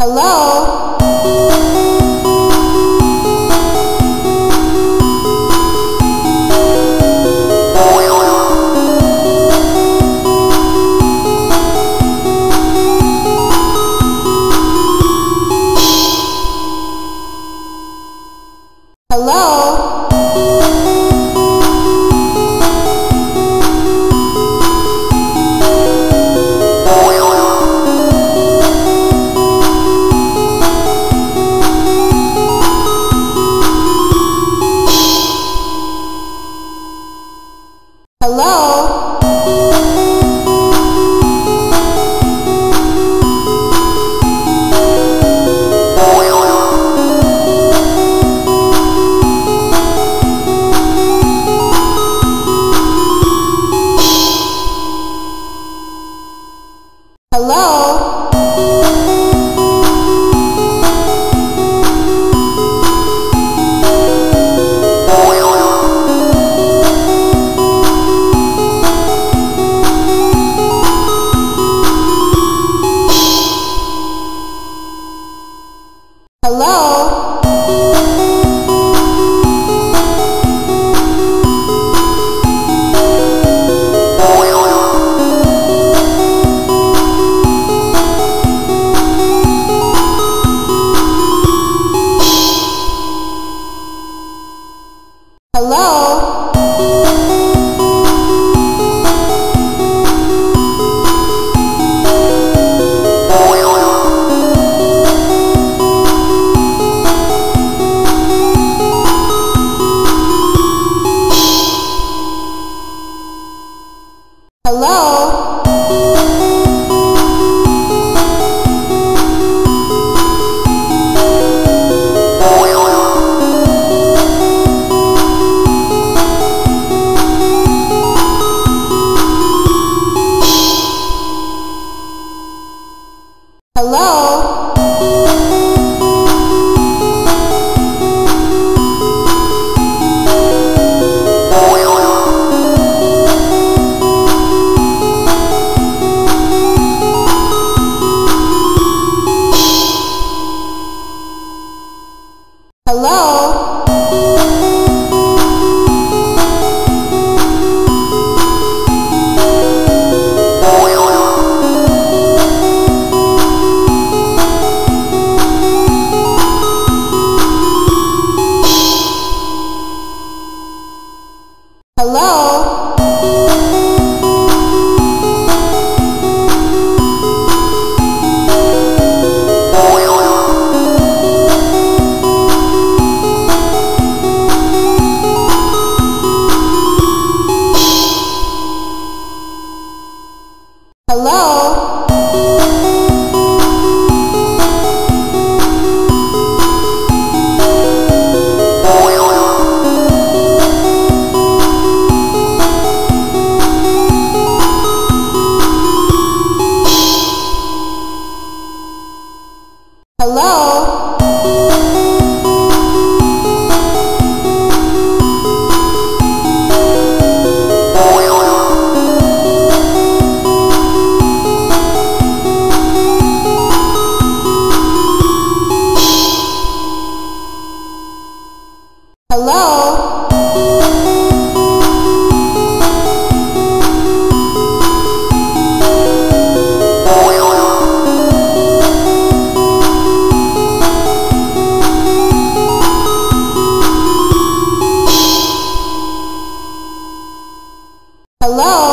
Hello? Hello? Hello? Hello? Hello? Hello? Hello? Hello? Hello? Hello? Hello? Hello? Hello?